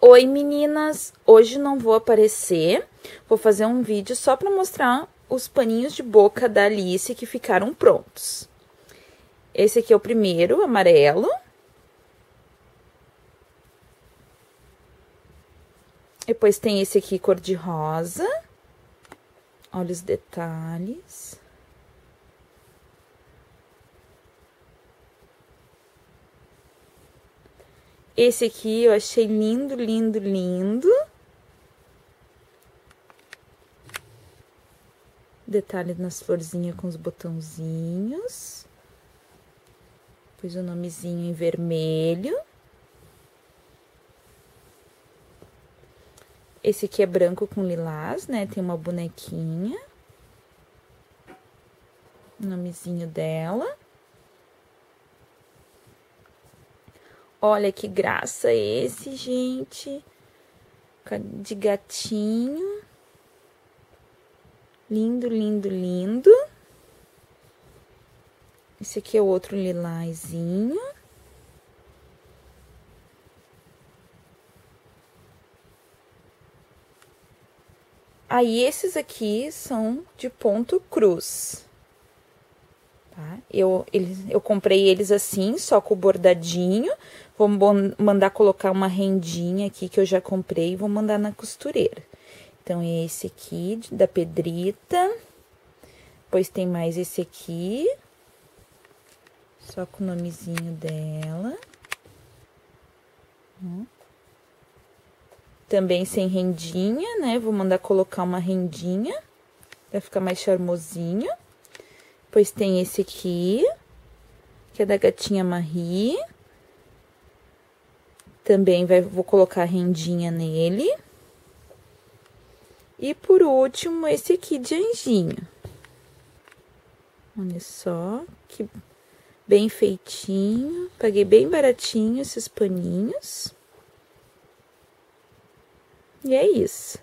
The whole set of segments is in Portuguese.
Oi meninas, hoje não vou aparecer, vou fazer um vídeo só para mostrar os paninhos de boca da Alice que ficaram prontos. Esse aqui é o primeiro, amarelo. Depois tem esse aqui cor de rosa. Olha os detalhes. Esse aqui eu achei lindo, lindo, lindo. Detalhe nas florzinhas com os botãozinhos. Pus o nomezinho em vermelho. Esse aqui é branco com lilás, né? Tem uma bonequinha. O nomezinho dela. Olha que graça esse, gente. De gatinho. Lindo, lindo, lindo. Esse aqui é outro lilazinho. Aí, esses aqui são de ponto cruz tá? Eu, eles, eu comprei eles assim, só com o bordadinho. Vou mandar colocar uma rendinha aqui que eu já comprei e vou mandar na costureira. Então, é esse aqui da Pedrita. Depois tem mais esse aqui. Só com o nomezinho dela. Hum. Também sem rendinha, né? Vou mandar colocar uma rendinha. Vai ficar mais charmosinho. Depois tem esse aqui, que é da gatinha Marie. Também vai, vou colocar rendinha nele. E por último, esse aqui de anjinho. Olha só, que bem feitinho. Paguei bem baratinho esses paninhos. E é isso.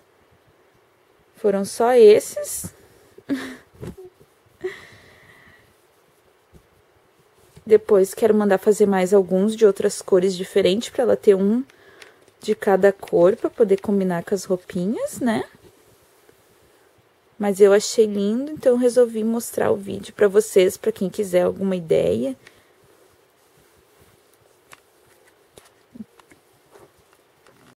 Foram só esses. Depois quero mandar fazer mais alguns de outras cores diferentes para ela ter um de cada cor para poder combinar com as roupinhas, né? Mas eu achei lindo, então resolvi mostrar o vídeo para vocês, para quem quiser alguma ideia.